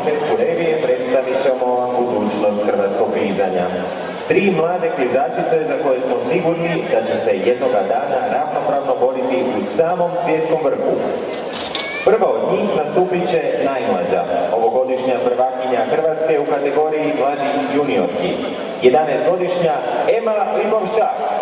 početku revije predstavit ćemo budućnost hrvatskog klizanja. Tri mlade klizačice za koje smo sigurni da će se jednoga dana ravnopravno boriti u samom svjetskom vrhu. Prva od njih nastupit će najmlađa, ovogodišnja prvakinja Hrvatske u kategoriji mlađih juniorki, 11-godišnja Ema Lipovščak.